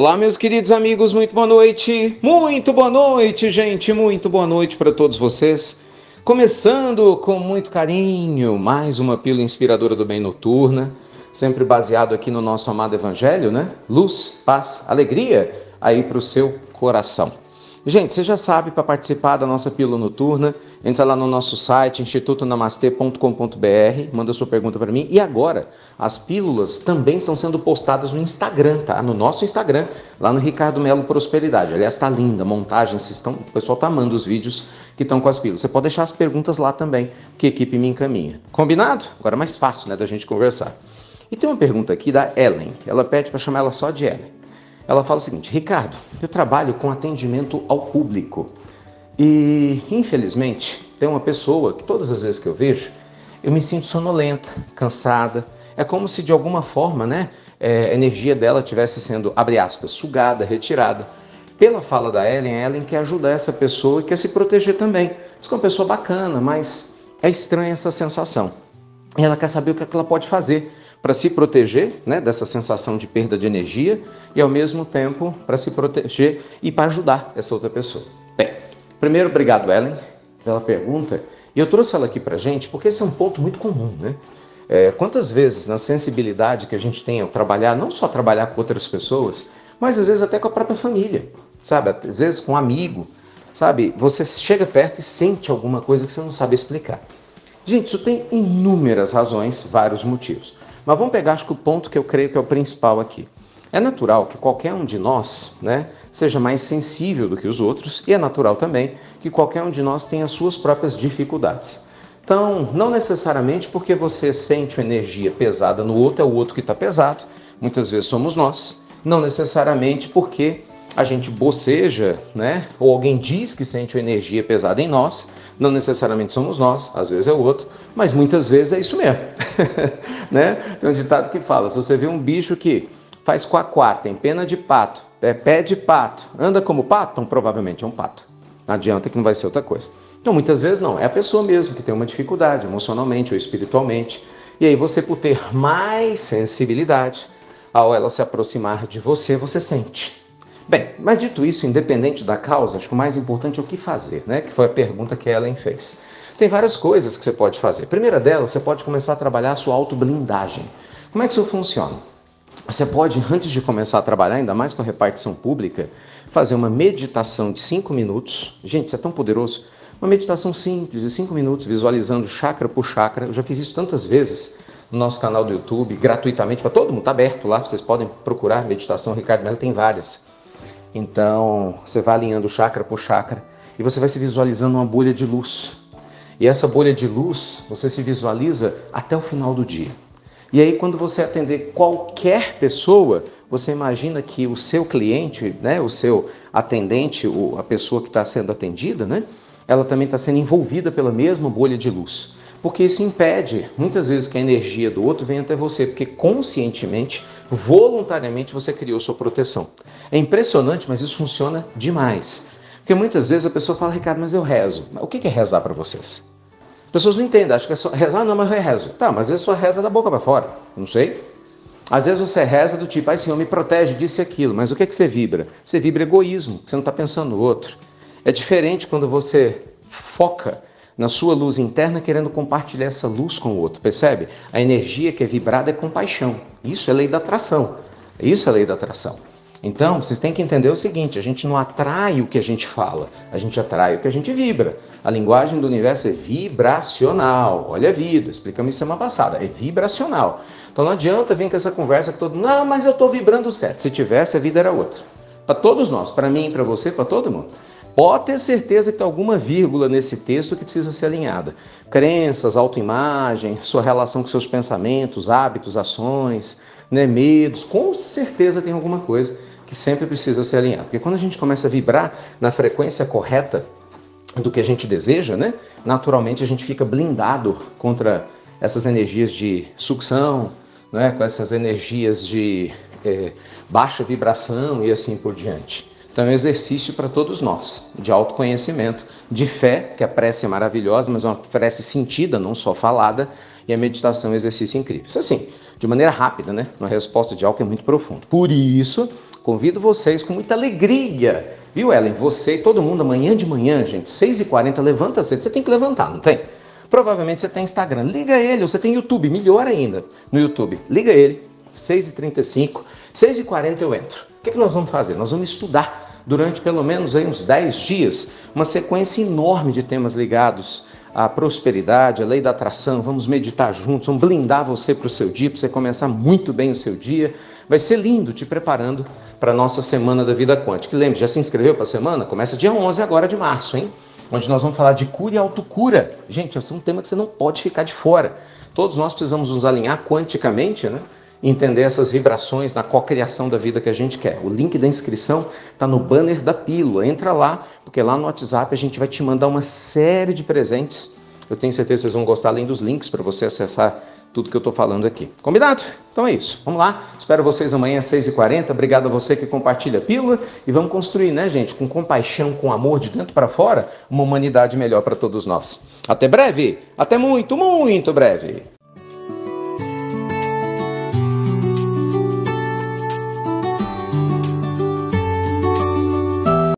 Olá, meus queridos amigos, muito boa noite. Muito boa noite, gente, muito boa noite para todos vocês. Começando com muito carinho, mais uma pílula inspiradora do bem noturna, sempre baseado aqui no nosso amado evangelho, né? Luz, paz, alegria aí para o seu coração. Gente, você já sabe, para participar da nossa pílula noturna, entra lá no nosso site, institutonamastê.com.br, manda sua pergunta para mim. E agora, as pílulas também estão sendo postadas no Instagram, tá? No nosso Instagram, lá no Ricardo Melo Prosperidade. Aliás, está linda, montagens, estão, o pessoal tá amando os vídeos que estão com as pílulas. Você pode deixar as perguntas lá também, que a equipe me encaminha. Combinado? Agora é mais fácil, né, da gente conversar. E tem uma pergunta aqui da Ellen. Ela pede para chamar ela só de Ellen. Ela fala o seguinte: Ricardo, eu trabalho com atendimento ao público e, infelizmente, tem uma pessoa que todas as vezes que eu vejo, eu me sinto sonolenta, cansada. É como se de alguma forma, né, é, a energia dela estivesse sendo, abre aspas, sugada, retirada. Pela fala da Ellen, a Ellen quer ajudar essa pessoa e quer se proteger também. Diz que é uma pessoa bacana, mas é estranha essa sensação. E ela quer saber o que, é que ela pode fazer para se proteger né, dessa sensação de perda de energia e, ao mesmo tempo, para se proteger e para ajudar essa outra pessoa. Bem, primeiro, obrigado, Ellen, pela pergunta. E eu trouxe ela aqui para gente porque esse é um ponto muito comum, né? É, quantas vezes na sensibilidade que a gente tem ao trabalhar, não só trabalhar com outras pessoas, mas às vezes até com a própria família, sabe? Às vezes com um amigo, sabe? Você chega perto e sente alguma coisa que você não sabe explicar. Gente, isso tem inúmeras razões, vários motivos. Mas vamos pegar, acho que o ponto que eu creio que é o principal aqui. É natural que qualquer um de nós né, seja mais sensível do que os outros, e é natural também que qualquer um de nós tenha as suas próprias dificuldades. Então, não necessariamente porque você sente energia pesada no outro, é o outro que está pesado, muitas vezes somos nós. Não necessariamente porque a gente boceja, né? Ou alguém diz que sente uma energia pesada em nós, não necessariamente somos nós, às vezes é o outro, mas muitas vezes é isso mesmo. né? Tem um ditado que fala: se você vê um bicho que faz quaquá, tem pena de pato, é pé de pato, anda como pato, então provavelmente é um pato. Não adianta que não vai ser outra coisa. Então muitas vezes não, é a pessoa mesmo que tem uma dificuldade emocionalmente ou espiritualmente. E aí você, por ter mais sensibilidade, ao ela se aproximar de você, você sente. Bem, mas dito isso, independente da causa, acho que o mais importante é o que fazer, né? Que foi a pergunta que a Ellen fez. Tem várias coisas que você pode fazer. A primeira delas, você pode começar a trabalhar a sua autoblindagem. Como é que isso funciona? Você pode, antes de começar a trabalhar, ainda mais com a repartição pública, fazer uma meditação de 5 minutos. Gente, isso é tão poderoso. Uma meditação simples, de 5 minutos, visualizando chakra por chakra. Eu já fiz isso tantas vezes no nosso canal do YouTube, gratuitamente, para todo mundo, está aberto lá, vocês podem procurar meditação Ricardo Melo, tem várias. Então, você vai alinhando chakra por chakra e você vai se visualizando uma bolha de luz. E essa bolha de luz, você se visualiza até o final do dia. E aí, quando você atender qualquer pessoa, você imagina que o seu cliente, né, o seu atendente, a pessoa que está sendo atendida, né, ela também está sendo envolvida pela mesma bolha de luz. Porque isso impede muitas vezes que a energia do outro venha até você, porque conscientemente, voluntariamente você criou sua proteção. É impressionante, mas isso funciona demais. Porque muitas vezes a pessoa fala, Ricardo, mas eu rezo. O que é rezar para vocês? As pessoas não entendem, acham que é só rezar, não, mas eu rezo. Tá, mas é sua reza da boca para fora. Não sei. Às vezes você reza do tipo, ai Senhor, me protege disso e aquilo, mas o que é que você vibra? Você vibra egoísmo, você não está pensando no outro. É diferente quando você foca na sua luz interna querendo compartilhar essa luz com o outro, percebe? A energia que é vibrada é compaixão. Isso é lei da atração. Isso é lei da atração. Então, vocês têm que entender o seguinte: a gente não atrai o que a gente fala, a gente atrai o que a gente vibra. A linguagem do universo é vibracional. Olha a vida, explicamos isso semana passada, é vibracional. Então não adianta vir com essa conversa que todo mundo, não, mas eu estou vibrando certo. Se tivesse, a vida era outra. Para todos nós, para mim, para você, para todo mundo. Pode ter certeza que tem alguma vírgula nesse texto que precisa ser alinhada. Crenças, autoimagem, sua relação com seus pensamentos, hábitos, ações, né, medos, com certeza tem alguma coisa que sempre precisa ser alinhado. Porque quando a gente começa a vibrar na frequência correta do que a gente deseja, né? Naturalmente a gente fica blindado contra essas energias de sucção, né? com essas energias de é, baixa vibração e assim por diante. Então é um exercício para todos nós, de autoconhecimento, de fé, que a prece é maravilhosa, mas é uma prece sentida, não só falada, e a meditação é um exercício incrível. Isso assim, de maneira rápida, né? Uma resposta de algo que é muito profundo. Por isso, convido vocês com muita alegria, viu, Ellen? Você e todo mundo, amanhã de manhã, gente, 6h40, levanta cedo. Você tem que levantar, não tem? Provavelmente você tem Instagram. Liga ele, ou você tem YouTube, melhor ainda, no YouTube. Liga ele, 6h35, 6h40 eu entro. O que, que nós vamos fazer? Nós vamos estudar durante pelo menos aí uns 10 dias uma sequência enorme de temas ligados à prosperidade, à lei da atração. Vamos meditar juntos, vamos blindar você para o seu dia, para você começar muito bem o seu dia. Vai ser lindo te preparando para a nossa Semana da Vida Quântica. lembre, já se inscreveu para a semana? Começa dia 11 agora de março, hein? Onde nós vamos falar de cura e autocura. Gente, esse é um tema que você não pode ficar de fora. Todos nós precisamos nos alinhar quanticamente, né? Entender essas vibrações na cocriação da vida que a gente quer. O link da inscrição está no banner da pílula. Entra lá, porque lá no WhatsApp a gente vai te mandar uma série de presentes. Eu tenho certeza que vocês vão gostar além dos links para você acessar tudo que eu estou falando aqui. Combinado? Então é isso. Vamos lá. Espero vocês amanhã às 6h40. Obrigado a você que compartilha a pílula. E vamos construir, né, gente, com compaixão, com amor de dentro para fora, uma humanidade melhor para todos nós. Até breve. Até muito, muito breve.